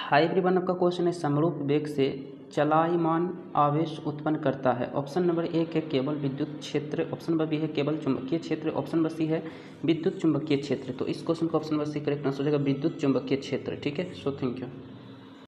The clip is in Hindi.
हाइब्रिड वन आपका क्वेश्चन है, समरूप वेग से चलायमान आवेश उत्पन्न करता है। ऑप्शन नंबर एक है केवल विद्युत क्षेत्र, ऑप्शन नंबर बी है केवल चुंबकीय क्षेत्र, ऑप्शन नंबर सी है विद्युत चुंबकीय क्षेत्र। तो इस क्वेश्चन को option number C correct answer हो जाएगा विद्युत चुंबकीय क्षेत्र, ठीक है? So thank you